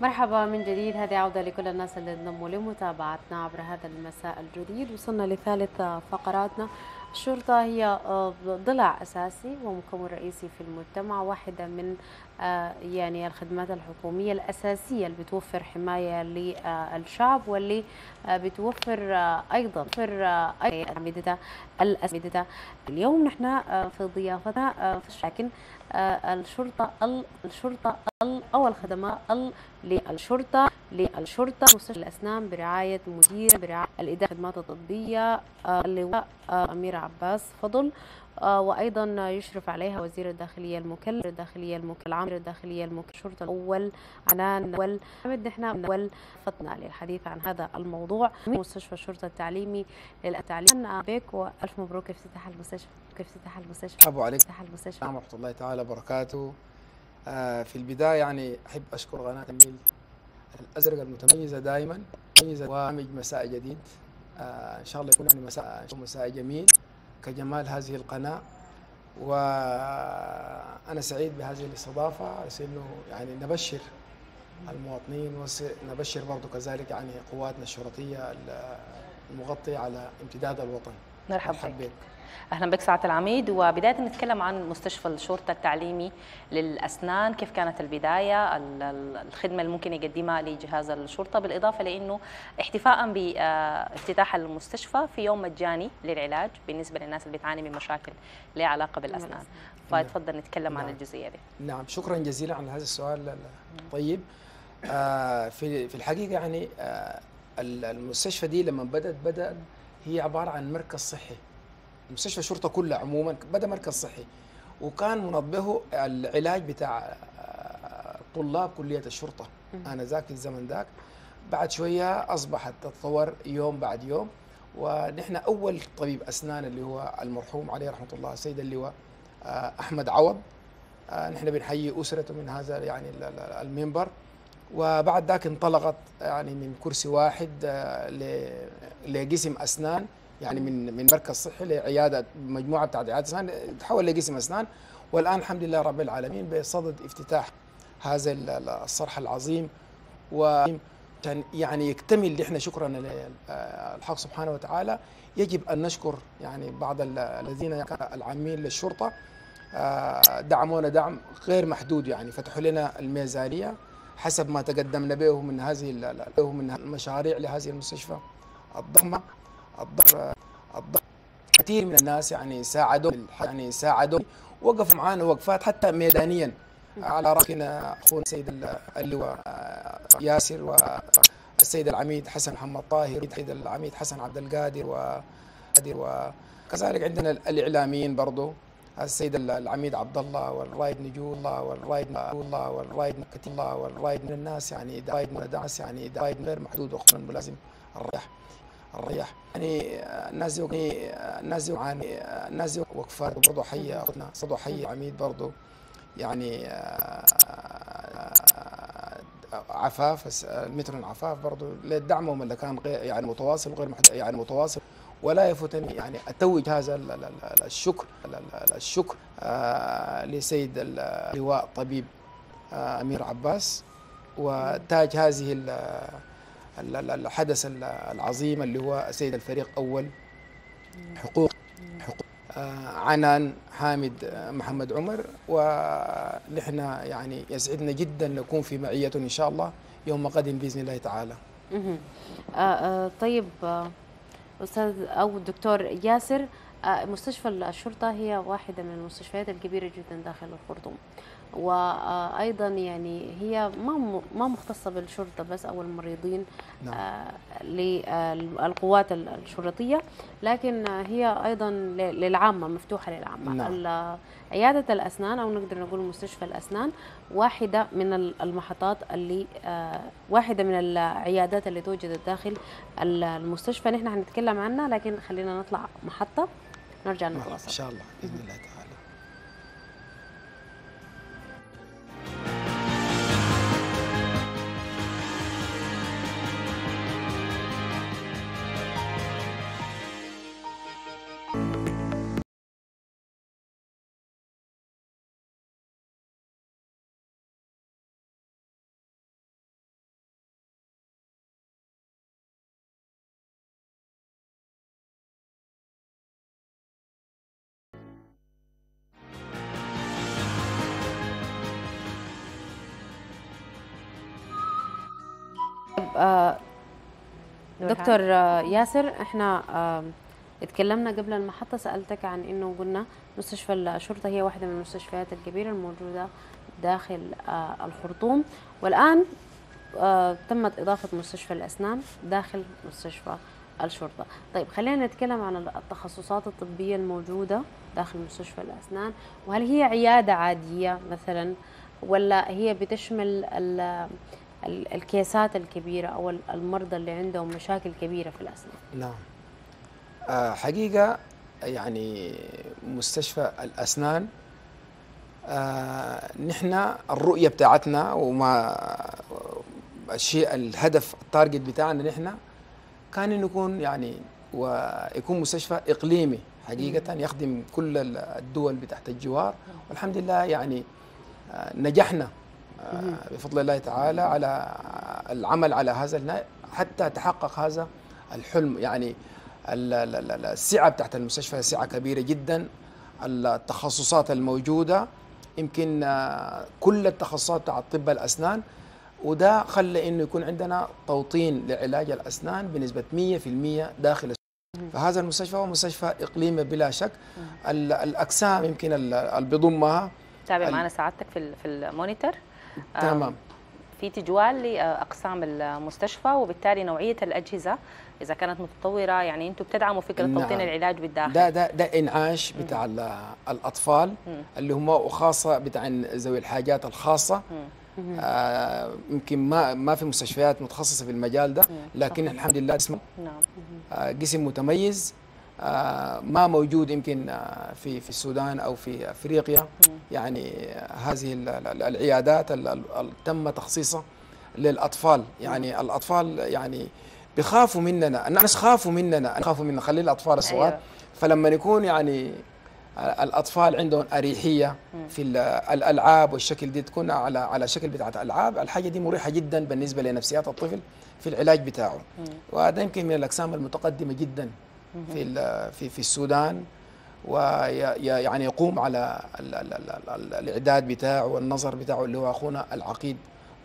مرحبا من جديد. هذه عودة لكل الناس اللي انضموا لمتابعتنا عبر هذا المساء الجديد. وصلنا لثالث فقراتنا. الشرطة هي آه، ضلع أساسي ومكون رئيسي في المجتمع واحدة من آه، يعني الخدمات الحكومية الأساسية اللي بتوفر حماية للشعب واللي آه، بتوفر أيضا توفر أعمدة الأسمدة. اليوم نحن في ضيافتنا لكن الشرطة الشرطة أو الخدمات للشرطة للشرطة مستشفى الأسنان برعاية مدير برعاية الإدارة الخدمات الطبية اللواء أمير عباس فضل آه، وأيضا يشرف عليها وزير الداخلية المكلف الداخلية المكلف العامل الداخلية المكلف الشرطة الأول عنان اول نحن اول فتنا للحديث عن هذا الموضوع. مستشفى الشرطة التعليمي للتعليم بك وألف مبروك افتتاح المستشفى. كيف افتتاح المستشفى. أبو عليك. افتتاح المستشفى. ورحمه الله تعالى وبركاته. آه في البداية يعني أحب أشكر قناة النيل الازرق المتميزة دائما متميزه وبرنامج مساء جديد. آه إن شاء الله يكون يعني مساء مساء جميل كجمال هذه القناة. وأنا سعيد بهذه الاستضافة. إنه يعني نبشر المواطنين ونبشر برضه كذلك يعني قواتنا الشرطية المغطية على امتداد الوطن. مرحبا بك. أهلا بك سعاده العميد. وبداية نتكلم عن مستشفى الشرطة التعليمي للأسنان. كيف كانت البداية؟ الخدمة اللي ممكن يقدمها لجهاز الشرطة. بالإضافة لإنه احتفاء بافتتاح المستشفى في يوم مجاني للعلاج بالنسبة للناس اللي بتعاني من مشاكل لها علاقة بالأسنان. فتفضل نتكلم نعم. عن الجزئية دي. نعم شكرا جزيلا على هذا السؤال الطيب آه في في الحقيقة يعني آه المستشفى دي لما بدأت بدات هي عبارة عن مركز صحي. مستشفى الشرطه كلها عموما بدا مركز صحي. وكان منبهه العلاج بتاع طلاب كلية الشرطة. أنا ذاك في الزمن ذاك. بعد شوية أصبحت تتطور يوم بعد يوم. ونحن أول طبيب أسنان اللي هو المرحوم عليه رحمة الله السيد اللواء آه، أحمد عوض. آه، نحن بنحيي أسرته من هذا يعني المنبر. وبعد ذاك انطلقت يعني من كرسي واحد آه، لقسم أسنان. يعني من من مركز صحي لعيادة مجموعة بتاعت عيادات اسنان تحول لقسم أسنان. والآن الحمد لله رب العالمين بصدد افتتاح هذا الصرح العظيم. و يعني يكتمل إحنا شكرا للحق سبحانه وتعالى. يجب أن نشكر يعني بعض الذين العاملين للشرطة. آه، دعمونا دعم غير محدود يعني فتحوا لنا الميزانية حسب ما تقدمنا به من هذه من المشاريع لهذه المستشفى الضخمة. الضغط الضغط كثير من الناس يعني ساعدوا يعني ساعدوا وقفوا معانا وقفات حتى ميدانيا. على رأسنا أخونا السيد اللواء ياسر والسيد العميد حسن محمد طاهر والسيد العميد حسن عبد القادر و وكذلك عندنا الإعلاميين برضه السيد العميد عبد الله والرايد نجول الله والرايد الله والرايد الله والرايد من الناس يعني رايد من الناس يعني رايد غير محدود واخونا الملازم الرياح الرياح. يعني الناس يعني الناس يعني الناس وقفات برضه حي أخذنا صدوا حي عميد برضه يعني عفاف المترو عفاف برضه لدعمهم اللي كان يعني متواصل وغير يعني متواصل. ولا يفوتني يعني أتوج هذا الشكر الشكر لسيد اللواء طبيب أمير عباس. وتاج هذه الحدث العظيم اللي هو سيد الفريق أول. حقوق حقوق آه، عنان حامد آه، محمد عمر. ونحن يعني يسعدنا جدا نكون في معية إن شاء الله يوم قادم بإذن الله تعالى. آه طيب أستاذ أو دكتور ياسر مستشفى الشرطة هي واحدة من المستشفيات الكبيرة جدا داخل الخرطوم. وأيضا يعني هي ما ما مختصة بالشرطة بس أو المريضين نعم. آه، للقوات الشرطية لكن هي أيضا للعامة مفتوحة للعامة نعم. عيادة الأسنان أو نقدر نقول مستشفى الأسنان واحدة من المحطات اللي آه، واحدة من العيادات اللي توجدت داخل المستشفى نحن حنتكلم عنها لكن خلينا نطلع محطة نرجع نتواصل إن شاء الله بإذن الله تعالى آه. دكتور آه، ياسر إحنا آه اتكلمنا قبل المحطة سألتك عن إنه قلنا مستشفى الشرطة هي واحدة من المستشفيات الكبيرة الموجودة داخل آه الخرطوم. والآن آه تمت إضافة مستشفى الأسنان داخل مستشفى الشرطة. طيب خلينا نتكلم عن التخصصات الطبية الموجودة داخل مستشفى الأسنان. وهل هي عيادة عادية مثلا ولا هي بتشمل الكيسات الكبيرة أو ال- المرضى اللي عندهم مشاكل كبيرة في الأسنان. نعم. آه حقيقة يعني مستشفى الأسنان آه نحن الرؤية بتاعتنا وما الشيء الهدف التارجت بتاعنا نحن كان إنه يكون يعني ويكون مستشفى إقليمي حقيقة يخدم كل ال- الدول بتاعت الجوار. والحمد لله يعني آه، نجحنا بفضل الله تعالى على العمل على هذا حتى تحقق هذا الحلم يعني ال- ال- ال- السعة بتاعت المستشفى سعة كبيرة جدا. التخصصات الموجودة يمكن آه، كل التخصصات بتاعت طب الأسنان. وده خلى إنه يكون عندنا توطين لعلاج الأسنان بنسبة 100% داخل. فهذا المستشفى. هو مستشفى اقليمي بلا شك. ال- الأقسام يمكن ال- اللي بيضمها تابع معنا سعادتك في في المونيتور. تمام. في تجوال لأقسام المستشفى وبالتالي نوعية الأجهزة. إذا كانت متطورة يعني أنتم بتدعموا فكرة نعم. توطين العلاج بالداخل. ده ده ده إنعاش بتاع ال- الأطفال مم. اللي هم وخاصة بتاع ذوي الحاجات الخاصة. مم. آه يمكن ما ما في مستشفيات متخصصة في المجال ده لكن الحمد لله اسمه. نعم. آه، قسم متميز آه، ما موجود يمكن آه، في في السودان أو في أفريقيا. يعني آه، هذه ال- ال- العيادات ال- ال- ال- تم تخصيصها للأطفال. يعني الأطفال يعني بيخافوا مننا الناس خافوا مننا خافوا مننا. خلي الأطفال الصغار. أيوة. فلما يكون يعني آه، الأطفال عندهم أريحية في ال- الألعاب والشكل دي تكون على على شكل بتاعت ألعاب الحاجة دي مريحة جدا بالنسبة لنفسيات الطفل في العلاج بتاعه. وهذا يمكن من الأقسام المتقدمة جدا. في في في السودان ويعني يقوم على ال- ال- ال- ال- الإعداد بتاعه والنظر بتاعه اللي هو أخونا العقيد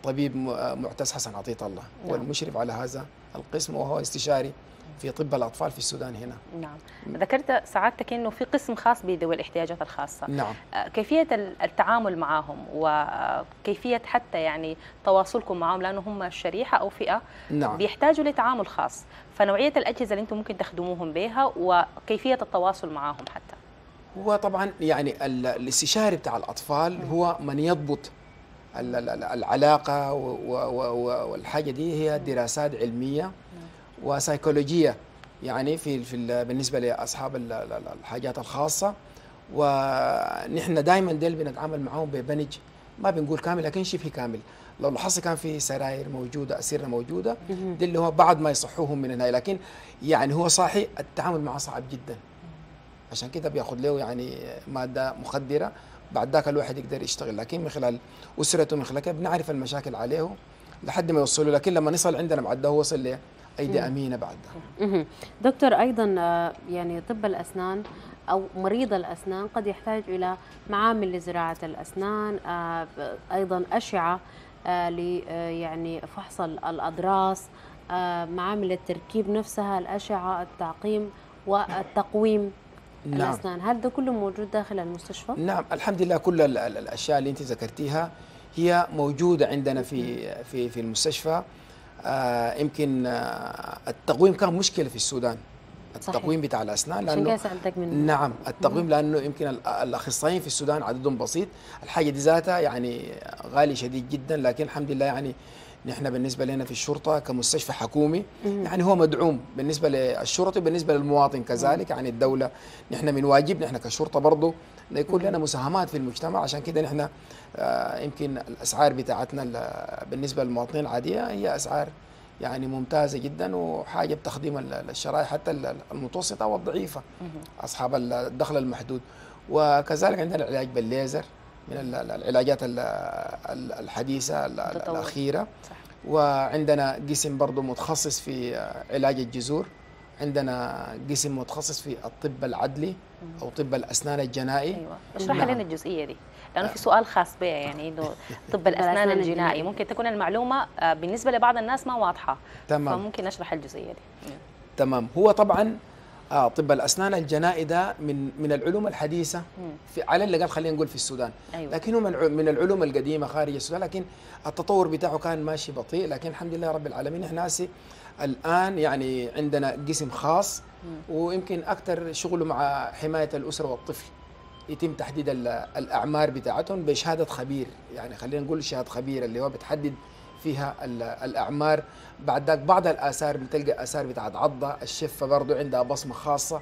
طبيب معتز حسن عطية الله نعم. والمشرف على هذا القسم وهو استشاري في طب الأطفال في السودان هنا. نعم. ذكرت سعادتك إنه في قسم خاص بذوي الاحتياجات الخاصة. نعم. آه، كيفية ال- التعامل معهم وكيفيه حتى يعني تواصلكم معهم لأنه هم شريحة أو فئة نعم. بيحتاجوا لتعامل خاص. فنوعية الأجهزة اللي أنتم ممكن تخدموهم بها وكيفية التواصل معهم حتى. هو طبعا يعني ال- الاستشاري بتاع الأطفال هو من يضبط ال- ال- ال- العلاقة و- و- و- والحاجة دي هي دراسات علمية. وسيكولوجية يعني في في ال- بالنسبة لأصحاب ال- ال- ال- الحاجات الخاصة. ونحن دائما ديل بنتعامل معهم ببنج ما بنقول كامل لكن شبه كامل. لو لاحظت كان في سراير موجودة اسره موجودة دي اللي هو بعد ما يصحوهم من النهايه لكن يعني هو صاحي التعامل معه صعب جدا. عشان كده بياخذ له يعني مادة مخدرة بعد ذاك الواحد يقدر يشتغل. لكن من خلال أسرته من خلال بنعرف المشاكل عليه لحد ما يوصلوا. لكن لما نصل عندنا بعد ده هو وصل لايدي أمينة بعد. دكتور أيضا آه، يعني طب الأسنان أو مريض الأسنان قد يحتاج إلى معامل لزراعة الأسنان آه، أيضا أشعة آه، ل يعني فحص ال- الاضراس معامل التركيب نفسها الأشعة التعقيم والتقويم نعم. الأسنان. هل ده كله موجود داخل المستشفى؟ نعم. الحمد لله كل ال- ال- الأشياء اللي أنت ذكرتيها هي موجودة عندنا في في في المستشفى. يمكن آه التقويم كان مشكلة في السودان. صحيح. التقويم بتاع الأسنان عشان كده لأنه سألتك من نعم التقويم لأنه يمكن ال- الأخصائيين في السودان عددهم بسيط. الحاجة دي ذاتها يعني غالي شديد جدا لكن الحمد لله يعني نحن بالنسبة لنا في الشرطة كمستشفى حكومي يعني هو مدعوم بالنسبة للشرطي بالنسبة للمواطن كذلك. يعني الدولة نحن من واجبنا نحن كشرطة برضه يكون لنا مساهمات في المجتمع. عشان كده نحن آه، يمكن الأسعار بتاعتنا ال- بالنسبة للمواطنين العادية هي أسعار يعني ممتازة جدا وحاجة بتخدم ال- الشرائح حتى ال- المتوسطة والضعيفة أصحاب الدخل المحدود وكذلك عندنا العلاج بالليزر من ال- ال- العلاجات ال- ال- الحديثة. الأخيرة صح. وعندنا قسم برضه متخصص في علاج الجذور عندنا قسم متخصص في الطب العدلي أو طب الأسنان الجنائي. أيوه. اشرح نعم. لنا الجزئية دي لأنه في سؤال خاص بها يعني إنه طب الأسنان الجنائي. ممكن تكون المعلومة آه، بالنسبة لبعض الناس ما واضحة. تمام. فممكن نشرح الجزئية دي. تمام. هو طبعا آه طب الأسنان الجنائي ده من من العلوم الحديثة. في على الأقل خلينا نقول في السودان أيوه لكن هو من الع- من العلوم القديمة خارج السودان لكن التطور بتاعه كان ماشي بطيء لكن الحمد لله رب العالمين إحنا الآن يعني عندنا قسم خاص. ويمكن أكثر شغله مع حماية الأسرة والطفل يتم تحديد ال- الأعمار بتاعتهم بشهادة خبير يعني خلينا نقول شهادة خبير اللي هو بتحدد فيها ال- الأعمار. بعد ذاك بعض الآثار بتلقى آثار بتاعت عضة الشفة برضو عندها بصمة خاصة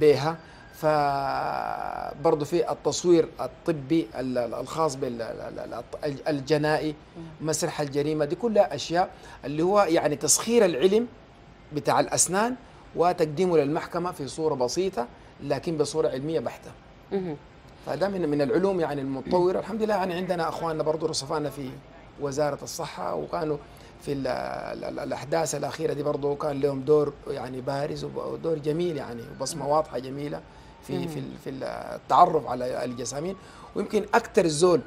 بها فبرضه في التصوير الطبي ال- ال- الخاص بالجنائي مسرح الجريمة دي كلها أشياء اللي هو يعني تسخير العلم بتاع الأسنان وتقديمه للمحكمة في صورة بسيطة لكن بصورة علمية بحتة. فده من من العلوم يعني المتطورة. الحمد لله يعني عندنا أخواننا برضه رصفانا في وزارة الصحة وكانوا في ال ال ال الأحداث الأخيرة دي برضه كان لهم دور يعني بارز ودور جميل يعني وبصمة واضحة جميلة في في في التعرف على الجسامين. ويمكن أكثر زول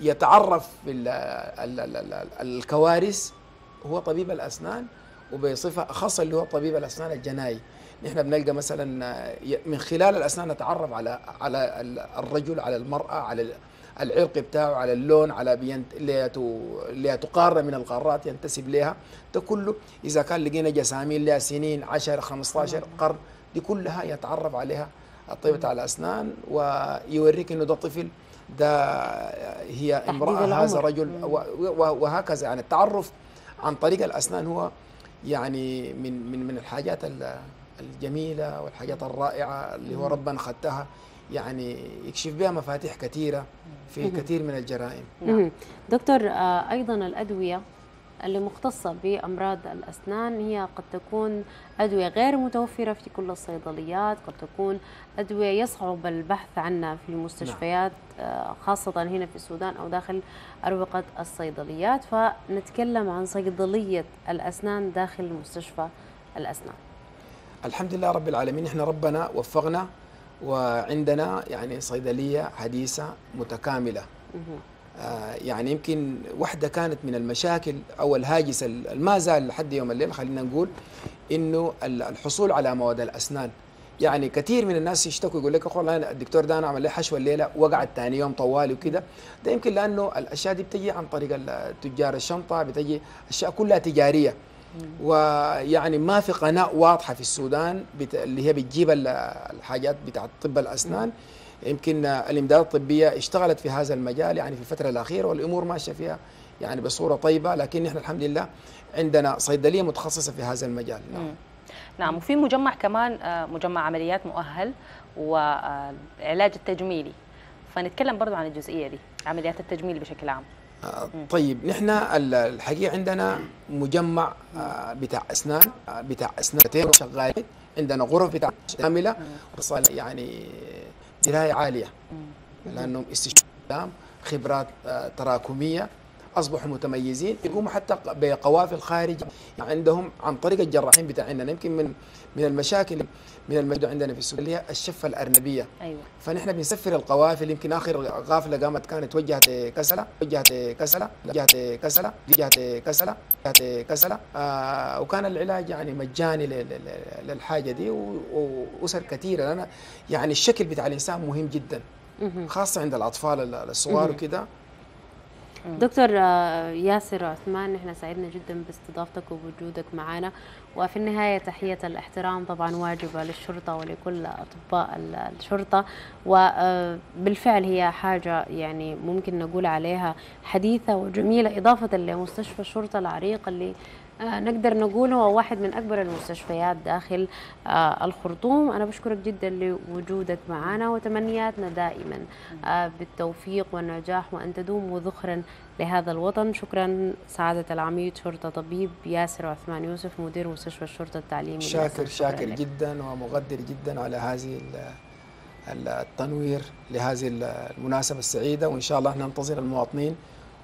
يتعرف في ال ال ال ال الكوارث هو طبيب الأسنان وبصفة اخص اللي هو طبيب الأسنان الجنائي. نحن بنلقى مثلا من خلال الأسنان نتعرف على على ال- الرجل على المرأة على العرق بتاعه على اللون على بينت اللي تقارن من القارات ينتسب لها ده كله إذا كان لقينا جسامين لها سنين 10 15 قرن دي كلها يتعرف عليها الطبيب بتاع الأسنان ويوريك إنه ده طفل ده هي امرأة. هذا رجل وهكذا. يعني التعرف عن طريق الأسنان هو يعني من من من الحاجات ال- الجميلة والحاجات الرائعة اللي هو ربنا خدتها يعني يكشف بها مفاتيح كثيرة في. كثير من الجرائم. مهم. دكتور آه، أيضا الأدوية اللي مختصة بأمراض الأسنان هي قد تكون أدوية غير متوفرة في كل الصيدليات قد تكون أدوية يصعب البحث عنها في المستشفيات آه، خاصة هنا في السودان أو داخل أروقة الصيدليات. فنتكلم عن صيدلية الأسنان داخل مستشفى الأسنان. الحمد لله رب العالمين إحنا ربنا وفقنا وعندنا يعني صيدلية حديثة متكاملة. آه، يعني يمكن واحدة كانت من المشاكل أو الهاجس ال- ما زال لحد يوم الليل خلينا نقول إنه ال- الحصول على مواد الأسنان. يعني كثير من الناس يشتكوا يقول لك "أخو والله الدكتور ده أنا عمل لي حشوة الليلة وقعد ثاني يوم طوالي وكده. ده يمكن لأنه الأشياء دي بتجي عن طريق تجار الشنطة بتجي أشياء كلها تجارية. ويعني ما في قناة واضحة في السودان بت... اللي هي بتجيب ال- الحاجات بتاعت طب الأسنان. يمكن الإمدادات الطبية اشتغلت في هذا المجال يعني في الفترة الأخيرة والأمور ماشية فيها يعني بصورة طيبة لكن نحن الحمد لله عندنا صيدلية متخصصة في هذا المجال. نعم. نعم وفي مجمع كمان آه، مجمع عمليات مؤهل والعلاج التجميلي. فنتكلم برضو عن الجزئية دي عمليات التجميل بشكل عام. طيب نحن ال- الحقيقة عندنا مجمع آه، بتاع أسنان آه، بتاع اسنان شغالين. عندنا غرف بتاع كامله وصل يعني دراية عالية. لأنهم استشهام خبرات آه، تراكمية. أصبحوا متميزين يقوموا حتى بقوافل خارج عندهم عن طريق الجراحين بتاعنا يمكن من من المشاكل من الموجودة عندنا في السودان اللي هي الشفة الأرنبية. أيوة. فنحن بنسفر القوافل يمكن آخر قافله قامت كانت وجهت كسلة وجهت كسلة وجهت كسلة وجهت كسلة وجهت كسلة آه وكان العلاج يعني مجاني للحاجة دي وأسر كثيرة لأن يعني الشكل بتاع الإنسان مهم جدا. خاصة عند الأطفال ال- الصغار وكده. دكتور آه، ياسر عثمان نحن سعدنا جدا باستضافتك وبوجودك معنا وفي النهاية تحية الاحترام طبعا واجبة للشرطة ولكل أطباء ال- الشرطة وبالفعل هي حاجة يعني ممكن نقول عليها حديثة وجميلة إضافة لمستشفى الشرطة العريق اللي آه، نقدر نقول هو واحد من أكبر المستشفيات داخل آه، الخرطوم. أنا بشكرك جدا لوجودك معنا وتمنياتنا دائما آه، بالتوفيق والنجاح وأن تدوموا ذخرا لهذا الوطن. شكرا سعادة العميد شرطة طبيب ياسر عثمان يوسف مدير مستشفى الشرطة التعليمي شاكر شاكر لك. جدا ومقدر جدا على هذه ال- ال- التنوير لهذه ال- المناسبة السعيدة. وإن شاء الله ننتظر المواطنين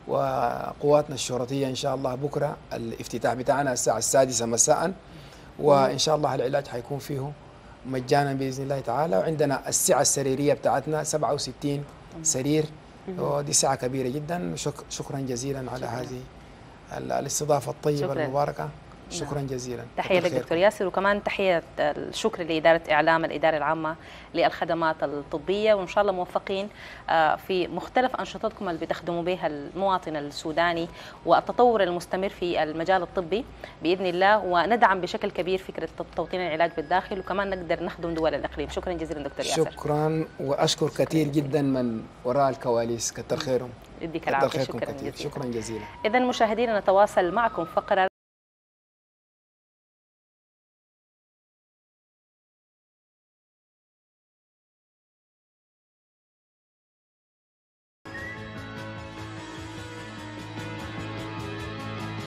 وقواتنا الشرطية إن شاء الله بكرة الافتتاح بتاعنا الساعة السادسة مساء. وإن شاء الله العلاج حيكون فيه مجانا بإذن الله تعالى. وعندنا السعة السريرية بتاعتنا 67 سرير ودي سعه كبيرة جدا. شك شكرا جزيلا على هذه ال- الاستضافة الطيبة شكراً. المباركة. شكرا جزيلا. تحية لك دكتور. ياسر وكمان تحية الشكر لإدارة إعلام الإدارة العامة للخدمات الطبية وإن شاء الله موفقين آه، في مختلف أنشطتكم اللي بتخدموا بها المواطن السوداني والتطور المستمر في المجال الطبي بإذن الله. وندعم بشكل كبير فكرة توطين العلاج بالداخل وكمان نقدر نخدم دول الإقليم. شكرا جزيلا دكتور ياسر. شكرا وأشكر كثير جدا من وراء الكواليس. كتر خيرهم. يديك العافية. شكرا كثير. جزيلا. شكرا جزيلا. اذا مشاهدينا نتواصل معكم فقرة